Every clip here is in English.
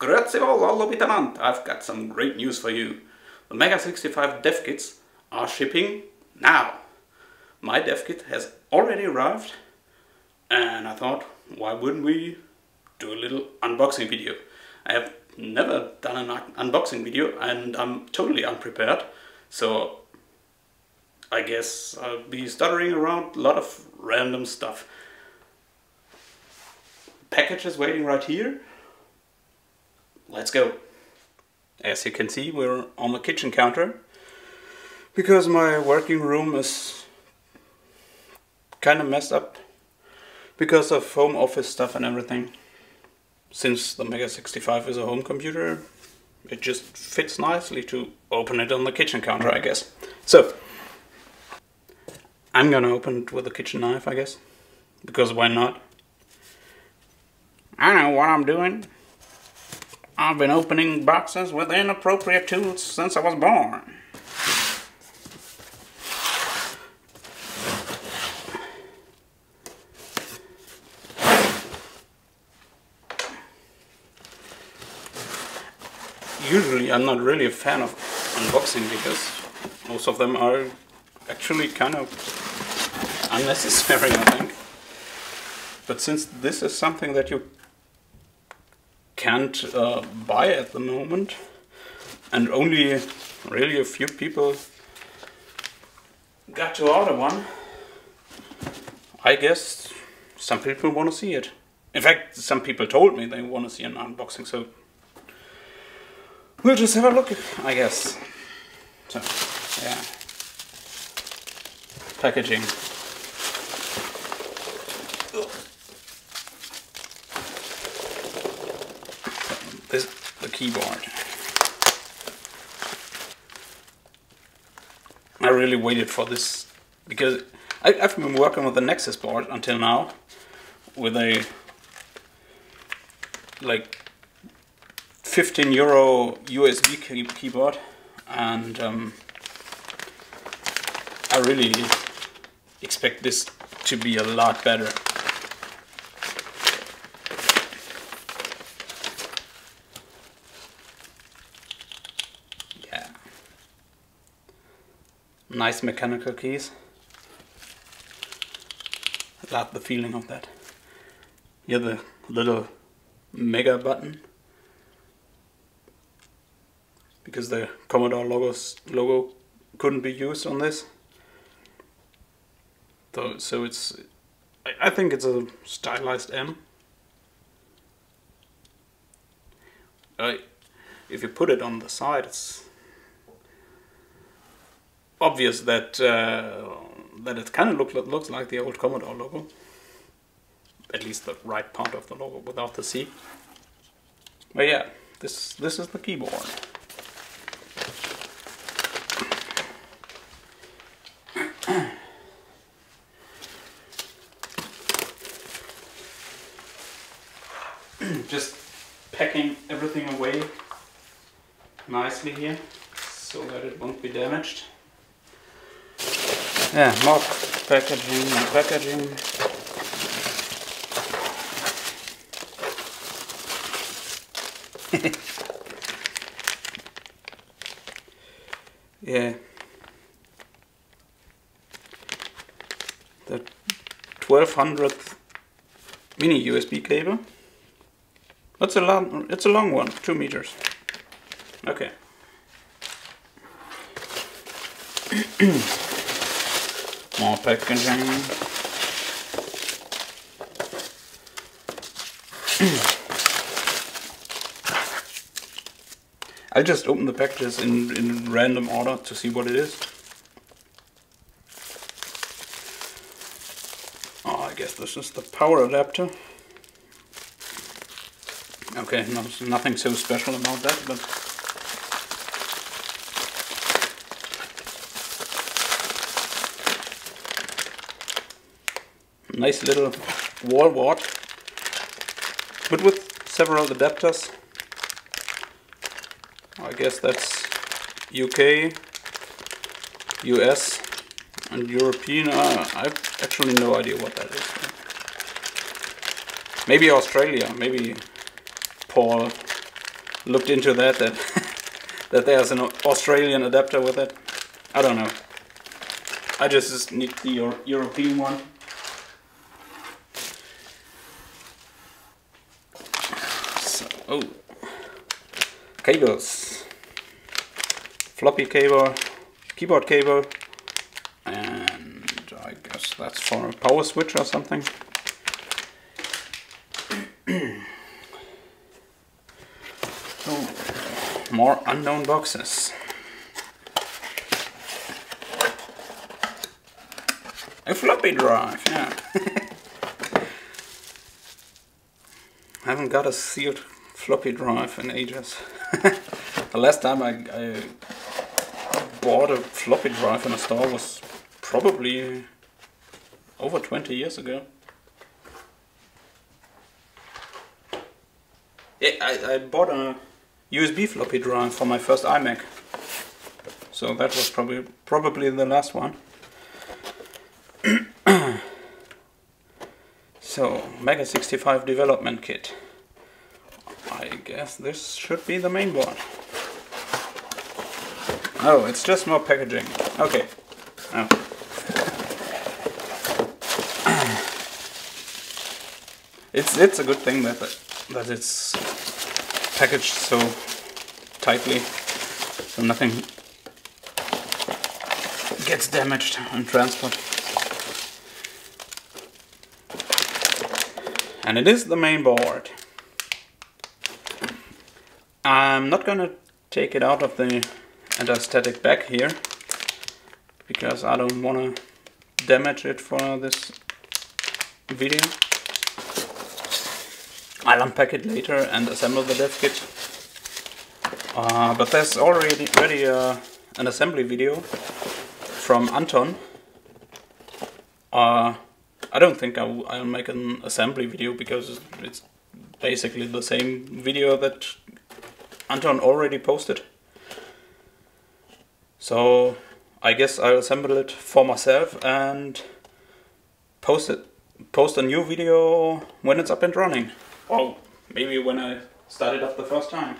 Grazie Lobitanant, I've got some great news for you. The Mega 65 dev kits are shipping now. My dev kit has already arrived and I thought, why wouldn't we do a little unboxing video? I have never done an unboxing video and I'm totally unprepared. So I guess I'll be stuttering around a lot of random stuff. Package is waiting right here. Let's go. As you can see, we're on the kitchen counter because my working room is kind of messed up because of home office stuff and everything. Since the Mega 65 is a home computer, it just fits nicely to open it on the kitchen counter, I guess. So, I'm gonna open it with a kitchen knife, I guess. Because why not? I know what I'm doing. I've been opening boxes with inappropriate tools since I was born. Usually I'm not really a fan of unboxing because most of them are actually kind of unnecessary I think. But since this is something that you can't uh, buy at the moment. And only really a few people got to order one. I guess some people want to see it. In fact some people told me they want to see an unboxing so we'll just have a look I guess. So yeah. Packaging this the keyboard. I really waited for this because I, have been working with the Nexys board until now with a like 15 euro USB key keyboard and um, I really expect this to be a lot better. Nice mechanical keys. I love the feeling of that. Here the little mega button. Because the Commodore logos, logo couldn't be used on this. So, so it's, I think it's a stylized M. Uh, if you put it on the side, it's obvious that uh, that it kind of look, looks like the old Commodore logo. At least the right part of the logo without the C. But yeah, this this is the keyboard. Just packing everything away nicely here so that it won't be damaged. Yeah, more packaging, more packaging. yeah. The 1200 mini USB cable. That's a long, it's a long one, two meters. Okay. More packaging. I'll just open the packages in, in random order to see what it is. Oh, I guess this is the power adapter. Okay, no, nothing so special about that, but nice little wall wart, but with several adapters. I guess that's UK, US, and European. Uh, I have actually no idea what that is. Maybe Australia, maybe Paul looked into that that that there's an Australian adapter with it. I don't know. I just need the Euro European one. So, oh, cables, floppy cable, keyboard cable, and I guess that's for a power switch or something. more unknown boxes. A floppy drive, yeah. I haven't got a sealed floppy drive in ages. the last time I, I bought a floppy drive in a store was probably over 20 years ago. Yeah, I, I bought a USB floppy drive for my first iMac. So that was probably probably the last one. so, Mega 65 development kit. Guess this should be the main board. Oh, it's just more packaging. Okay. Oh. it's it's a good thing that that it's packaged so tightly so nothing gets damaged on transport. And it is the main board. I'm not gonna take it out of the anti-static bag here because I don't wanna damage it for this video. I'll unpack it later and assemble the dev kit. Uh, but there's already, already uh, an assembly video from Anton. Uh, I don't think I'll, I'll, make an assembly video because it's basically the same video that Anton already posted. So I guess I'll assemble it for myself and post it, post a new video when it's up and running. Oh, maybe when I started up the first time.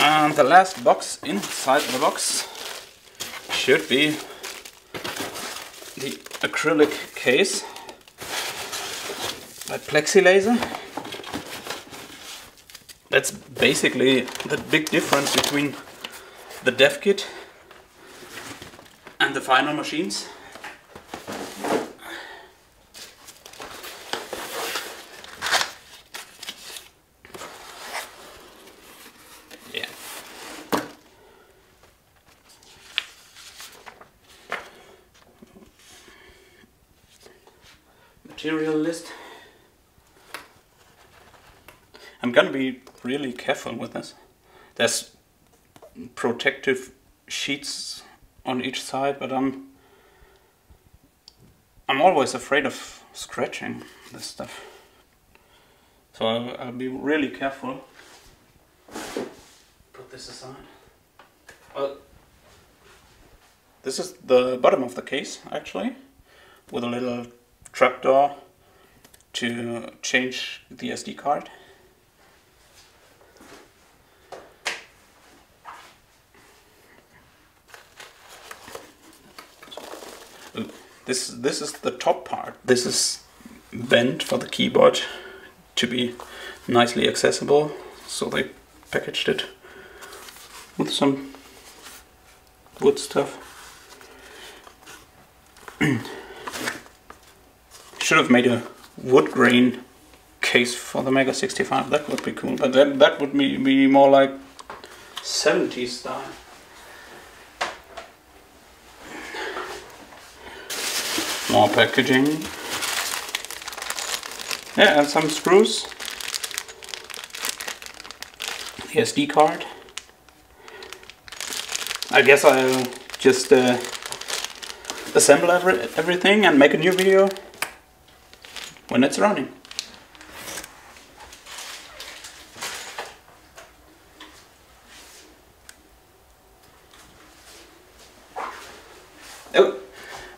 And the last box inside the box should be the acrylic case by Plexilaser. That's basically the big difference between the dev kit and the final machines. material list. I'm gonna be really careful with this. There's protective sheets on each side, but I'm I'm always afraid of scratching this stuff. So I'll, I'll be really careful. Put this aside. Well, this is the bottom of the case actually, with a little trapdoor to change the SD card. This this is the top part. This is bent for the keyboard to be nicely accessible. So they packaged it with some wood stuff. should have made a wood grain case for the Mega 65. That would be cool, but that that would be, be more like 70s style. More packaging. Yeah, and some screws. The SD card. I guess I'll just uh, assemble every, everything and make a new video when it's running. Oh,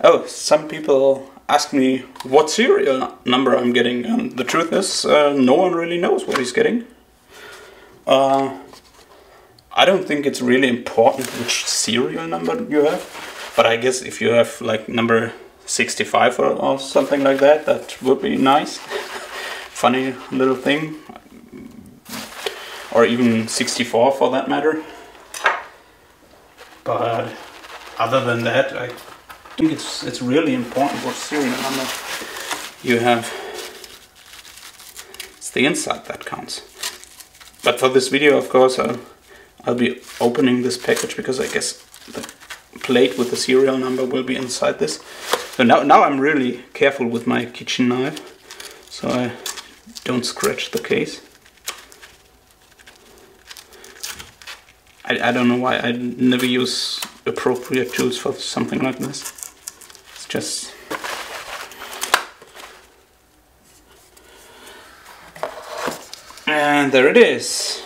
oh, some people ask me what serial number I'm getting, and the truth is, uh, no one really knows what he's getting. Uh, I don't think it's really important which serial number you have, but I guess if you have like number 65 or, or something like that, that would be nice. Funny little thing. Or even 64 for that matter. But other than that, I think it's it's really important what serial number you have. It's the inside that counts. But for this video, of course, I'll, I'll be opening this package because I guess the plate with the serial number will be inside this. So now, now I'm really careful with my kitchen knife, so I don't scratch the case. I, I don't know why I never use appropriate tools for something like this. Just... And there it is.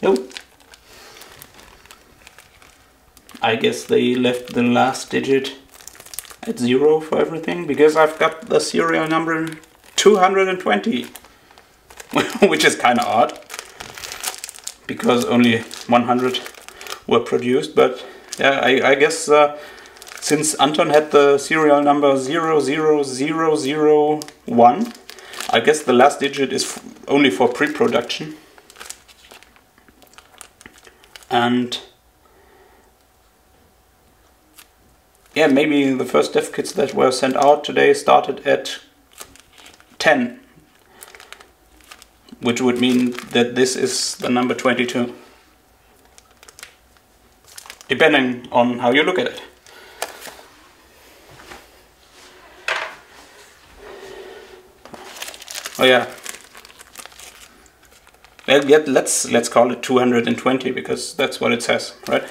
Nope. I guess they left the last digit at zero for everything because I've got the serial number 220 which is kind of odd because only 100 were produced but yeah I, I guess uh, since Anton had the serial number 00001 I guess the last digit is only for pre-production. And yeah, maybe the first dev kits that were sent out today started at 10, which would mean that this is the number 22, depending on how you look at it. Oh yeah. Well, yeah, let's let's call it 220 because that's what it says, right?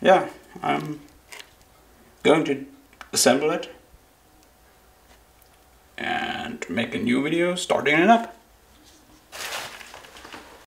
Yeah. I'm going to assemble it and make a new video starting it up.